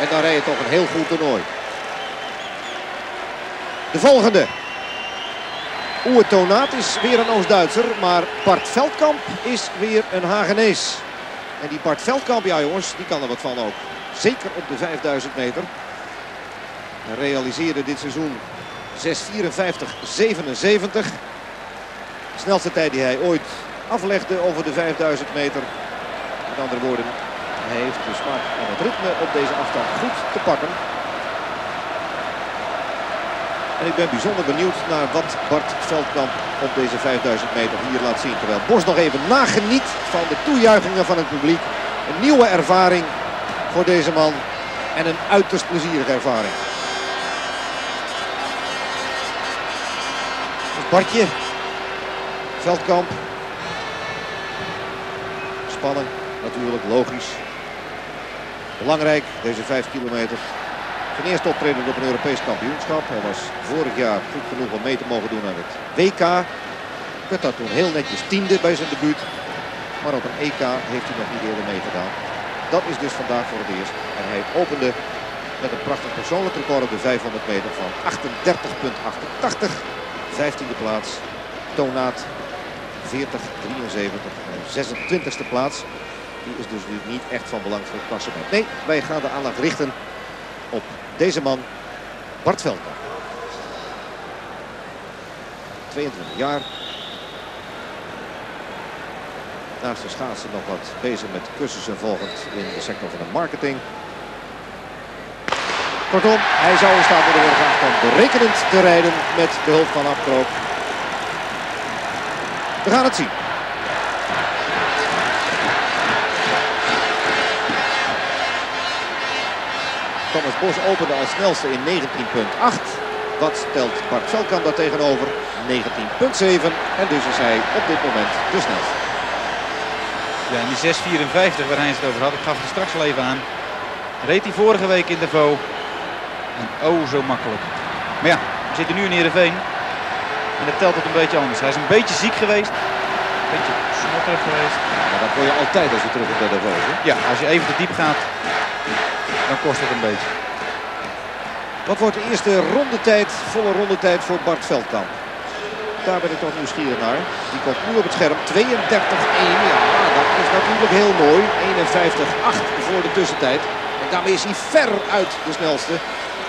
En dan rij je toch een heel goed toernooi. De volgende. Oer Tonaat is weer een Oost-Duitser. Maar Bart Veldkamp is weer een Hagenees. En die Bart Veldkamp, ja jongens, die kan er wat van ook. Zeker op de 5000 meter. Hij realiseerde dit seizoen 6.54.77. De snelste tijd die hij ooit aflegde over de 5000 meter. Met andere woorden, hij heeft de smaak en het ritme op deze afstand goed te pakken. En ik ben bijzonder benieuwd naar wat Bart Veldkamp op deze 5000 meter hier laat zien. Terwijl Bos nog even nageniet van de toejuichingen van het publiek. Een nieuwe ervaring voor deze man. En een uiterst plezierige ervaring. Bartje. Veldkamp. Spannen, natuurlijk, logisch. Belangrijk, deze 5 kilometer. Zijn eerste optreden op een Europees kampioenschap. Hij was vorig jaar goed genoeg om mee te mogen doen aan het WK. Werd toen heel netjes tiende bij zijn debuut. Maar op een EK heeft hij nog niet eerder meegedaan. Dat is dus vandaag voor het eerst. En hij opende met een prachtig persoonlijk record op de 500 meter van 38,88. 15e plaats. Tonaat 40, 73 en 26e plaats. Die is dus nu niet echt van belang voor het klassement. Nee, wij gaan de aandacht richten op deze man, Bart Veldkamp. 22 jaar. Naast de schaatsen nog wat bezig met cursussen volgend in de sector van de marketing. Kortom, hij zou in staat worden geacht om berekenend te rijden met de hulp van Afkroop. We gaan het zien. Bos opende als snelste in 19.8. Wat stelt Bart Veldkamp daar tegenover? 19.7. En dus is hij op dit moment de snelste. Ja, en die 6.54 waar hij het over had, ik gaf het straks al even aan. Reed hij vorige week in Davos. En oh zo makkelijk. Maar ja, we zitten nu in Heerenveen. En dat telt het een beetje anders. Hij is een beetje ziek geweest. Een beetje snotterig geweest. Maar dat word je altijd als je terug op de Davos. Hè? Ja, als je even te diep gaat, dan kost het een beetje. Wat wordt de eerste rondetijd, volle rondetijd voor Bart Veldkamp? Daar ben ik toch nieuwsgierig naar. Die komt nu op het scherm. 32-1. Ja, dat is natuurlijk heel mooi. 51-8 voor de tussentijd. En daarmee is hij ver uit de snelste.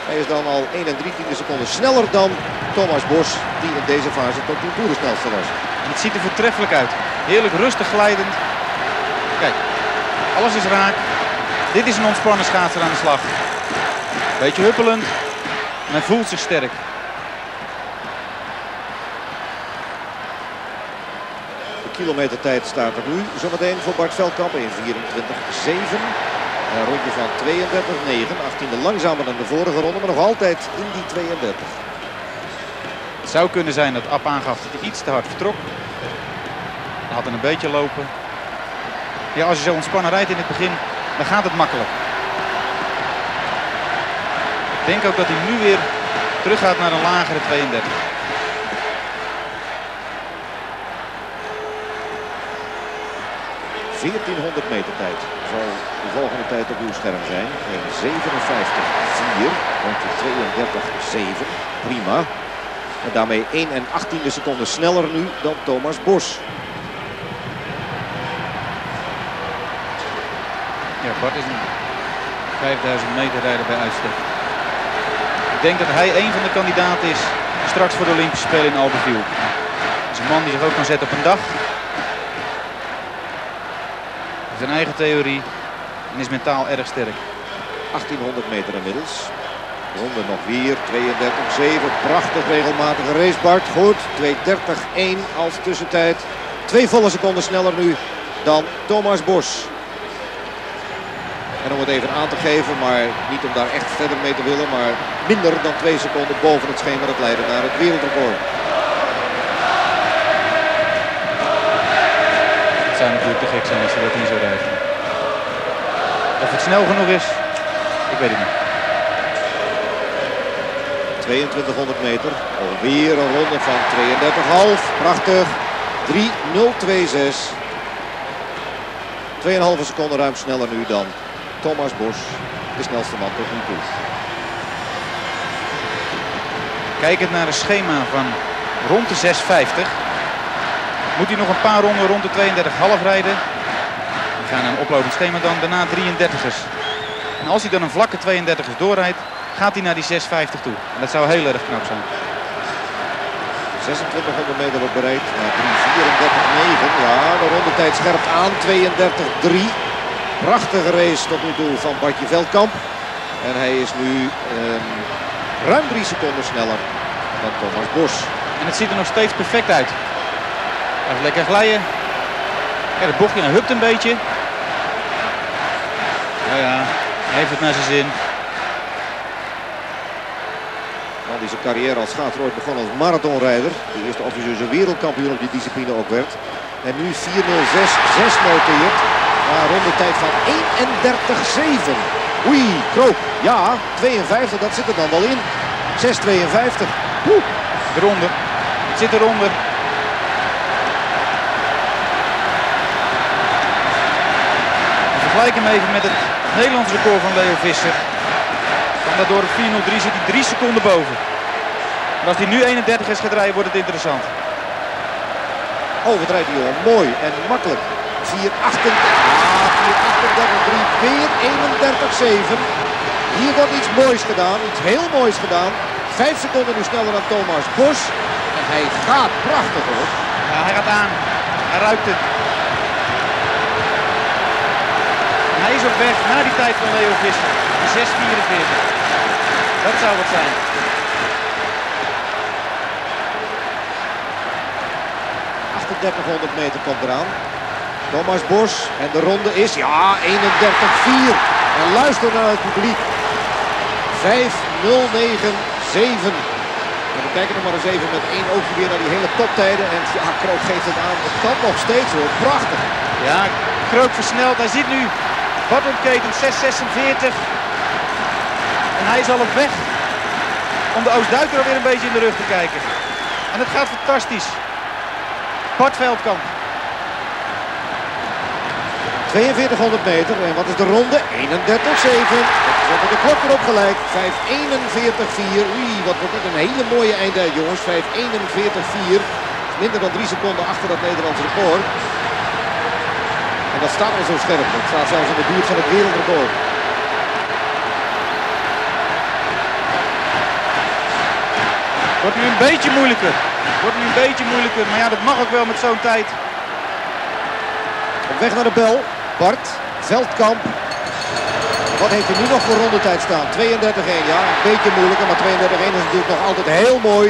Hij is dan al 1 en 3 tiende seconden sneller dan Thomas Bos. Die in deze fase tot nu toe de snelste was. Het ziet er voortreffelijk uit. Heerlijk rustig glijdend. Kijk, alles is raak. Dit is een ontspannen schaatser aan de slag. Beetje huppelend. En hij voelt zich sterk. De kilometertijd staat er nu zometeen voor Bart Veldkamp in 24-7. Een rondje van 32-9. 18e langzamer dan de vorige ronde, maar nog altijd in die 32. Het zou kunnen zijn dat App aangaf dat hij iets te hard vertrok. Hij had een beetje lopen. Ja, als je zo ontspannen rijdt in het begin, dan gaat het makkelijk. Ik denk ook dat hij nu weer terug gaat naar een lagere 32. ...1400 meter tijd zal de volgende tijd op uw scherm zijn. In 57-4, rond de 32-7. Prima. En daarmee 1 en 18e seconden sneller nu dan Thomas Bos. Ja, Bart is een 5000 meter rijder bij uitstek. Ik denk dat hij een van de kandidaten is straks voor de Olympische Spelen in Albertville. Dat is een man die zich ook kan zetten op een dag. Zijn eigen theorie en is mentaal erg sterk. 1800 meter inmiddels. Ronde nog weer, 32-7. Prachtig regelmatige race Bart. Goed, 2.30-1 als tussentijd. Twee volle seconden sneller nu dan Thomas Bos. En om het even aan te geven, maar niet om daar echt verder mee te willen. Maar minder dan twee seconden boven het schema dat leidde naar het wereldrecord. Het zou natuurlijk te gek zijn als hij dat niet zou rijden. Of het snel genoeg is, ik weet het niet. 2200 meter. Alweer een ronde van 32,5. Prachtig. 3.026. 2,5 seconden ruim sneller nu dan Thomas Bos. de snelste man tot nu toe. Kijkend naar een schema van rond de 6.50 moet hij nog een paar ronden rond de 32,5 rijden. We gaan een oplopend schema dan, daarna 33ers. En als hij dan een vlakke 32ers doorrijdt, gaat hij naar die 6.50 toe. En dat zou heel erg knap zijn. 2600 meter wordt bereikt naar 3.34.9. Ja, de rondetijd scherpt aan. 32.3. Prachtige race tot nu toe van Bartje Veldkamp. En hij is nu um, ruim 3 seconden sneller dan Thomas Bos. En het ziet er nog steeds perfect uit. Even lekker glijden. Ja, de bochtje hupt een beetje. Ja, ja, hij heeft het naar zijn zin. Man die zijn carrière als schaatser ooit begon als marathonrijder. De eerste officieuze wereldkampioen op die discipline ook werd. En nu 4.06.6 noteert. Maar rondetijd van 31.7. Oei, Kroop. Ja, 52, dat zit er dan wel in. 6.52. Oeh. Eronder. Het zit eronder. Vergelijk hem even met het Nederlands record van Leo Visser. Van daardoor 4.03 zit hij 3 seconden boven. En als hij nu 31 is gaat rijden, wordt het interessant. Oh, wat rijdt die jongen. Mooi en makkelijk. 4.38. Ah, 4.38. Weer 31.7. Hier wordt iets moois gedaan. Iets heel moois gedaan. 5 seconden nu sneller dan Thomas Bos. En hij gaat prachtig hoor. Ja, hij gaat aan. Hij ruikt het. hij is op weg naar die tijd van Leo Visser. 6.44. Dat zou het zijn. meter komt eraan. Thomas Bos en de ronde is, ja, 31-4. En luister naar het publiek. 5-0-9-7. En we kijken nog maar eens even met één oogje weer naar die hele toptijden. En ja, geeft het aan. Het kan nog steeds hoor. Prachtig. Ja, Krook versnelt. Hij ziet nu Bartelketen 6.46. En hij is al op weg om de Oost-Duiker alweer een beetje in de rug te kijken. En het gaat fantastisch. Bart Veldkamp. 4200 meter. En wat is de ronde? 31-7. We hebben de klok erop gelijk. 5-41-4. Oei, wat wordt dit een hele mooie eindtijd jongens. 5-41-4. Minder dan 3 seconden achter dat Nederlandse record. En dat staat al zo scherp. Dat staat zelfs in de buurt van het wereldrecord. Wordt nu een beetje moeilijker. Wordt nu een beetje moeilijker. Maar ja, dat mag ook wel met zo'n tijd. Op weg naar de bel. Bart, Veldkamp. Wat heeft hij nu nog voor rondetijd staan? 32-1, ja, een beetje moeilijker, maar 32-1 is natuurlijk nog altijd heel mooi.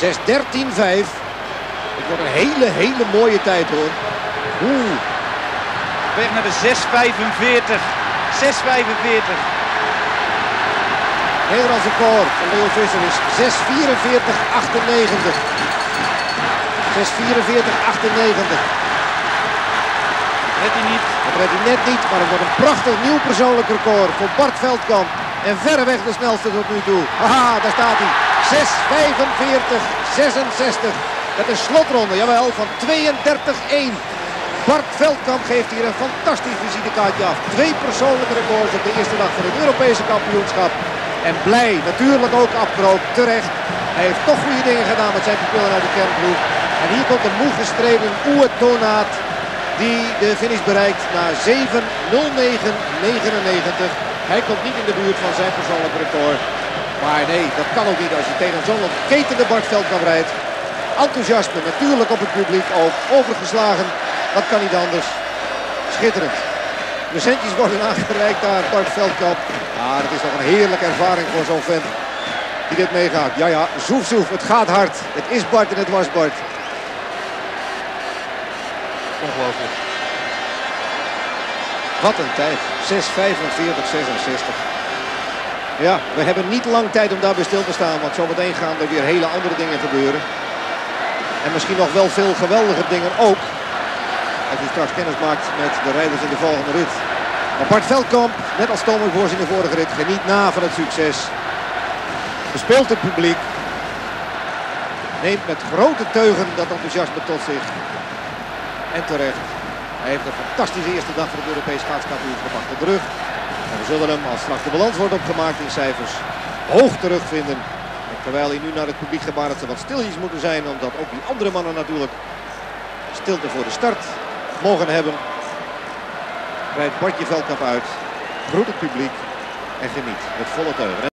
6-13-5. Het wordt een hele, hele mooie tijd hoor. Oeh. Weg naar de 6-45. 6-45. Nederlandse record van Leo Visser is 6-44-98. 6-44-98. Redt hij niet. Dat redt hij net niet, maar het wordt een prachtig nieuw persoonlijk record voor Bart Veldkamp. En verreweg de snelste tot nu toe. Haha, daar staat hij. 6.45.66. Met een slotronde, jawel, van 32-1. Bart Veldkamp geeft hier een fantastisch visitekaartje af. Twee persoonlijke records op de eerste dag van het Europese kampioenschap. En blij, natuurlijk ook Afkroop, terecht. Hij heeft toch goede dingen gedaan met zijn pupillen uit de kernploeg. En hier komt een moe gestreden Oe Tonaat die de finish bereikt na 7.09.99. Hij komt niet in de buurt van zijn persoonlijk record. Maar nee, dat kan ook niet als je tegen zo'n ontketende Bart Veldkamp rijdt. Enthousiasme natuurlijk op het publiek ook. Overgeslagen, dat kan niet anders. Schitterend. De centjes worden aangereikt naar Bart Veldkamp. Ja, dat is toch een heerlijke ervaring voor zo'n vent die dit meegaat. Ja, ja, zoef, zoef, het gaat hard. Het is Bart en het was Bart. Wat een tijd. 6.45, 66. Ja, we hebben niet lang tijd om daarbij stil te staan. Want zometeen gaan er weer hele andere dingen gebeuren. En misschien nog wel veel geweldige dingen ook. Als u straks kennis maakt met de rijders in de volgende rit. Maar Veldkamp, net als Thomas Bos in de vorige rit, geniet na van het succes. Bespeelt het publiek. Neemt met grote teugen dat enthousiasme tot zich. En terecht. Hij heeft een fantastische eerste dag van het Europees schaatskampioenschap achter de rug. En we zullen hem als straks de balans wordt opgemaakt in cijfers hoog terugvinden. En terwijl hij nu naar het publiek gebaard dat ze wat stilletjes moeten zijn. Omdat ook die andere mannen natuurlijk stilte voor de start mogen hebben. Rijdt Bartje Veldkamp uit. Groet het publiek en geniet met volle teugen.